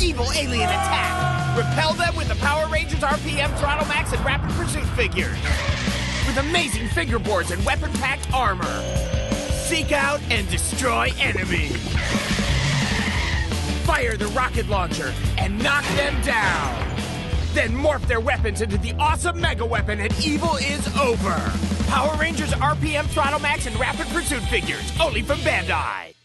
evil alien attack. Repel them with the Power Rangers RPM Throttle Max and Rapid Pursuit figures. With amazing figure boards and weapon packed armor. Seek out and destroy enemies. Fire the rocket launcher and knock them down. Then morph their weapons into the awesome mega weapon and evil is over. Power Rangers RPM Throttle Max and Rapid Pursuit figures, only from Bandai.